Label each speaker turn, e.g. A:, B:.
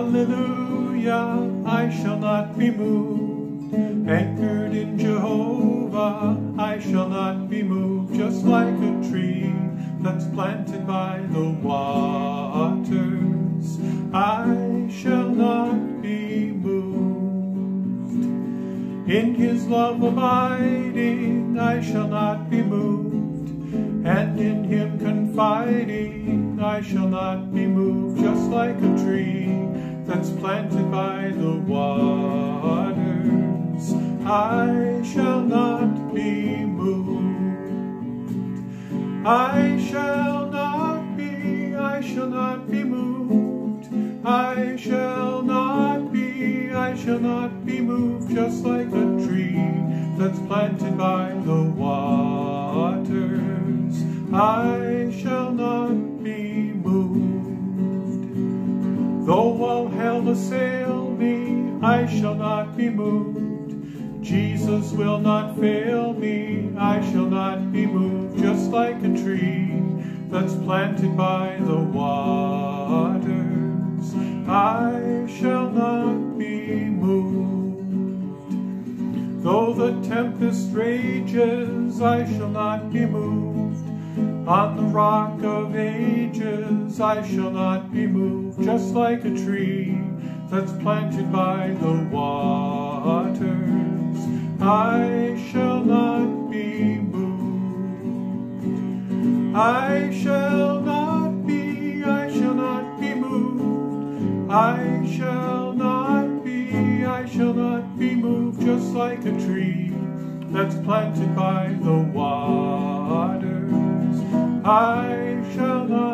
A: Hallelujah, I shall not be moved. Anchored in Jehovah, I shall not be moved. Just like a tree that's planted by the waters, I shall not be moved. In his love abiding, I shall not be moved. And in him confiding, I shall not be moved. Just like a tree that's planted by the waters, I shall not be moved. I shall not be, I shall not be moved. I shall not be, I shall not be moved. Just like a tree that's planted by the assail me, I shall not be moved. Jesus will not fail me, I shall not be moved. Just like a tree that's planted by the waters, I shall not be moved. Though the tempest rages, I shall not be moved. On the rock of ages I shall not be moved, just like a tree that's planted by the waters. I shall not be moved. I shall not be, I shall not be moved. I shall not be, I shall not be moved, just like a tree that's planted by the waters. I shall not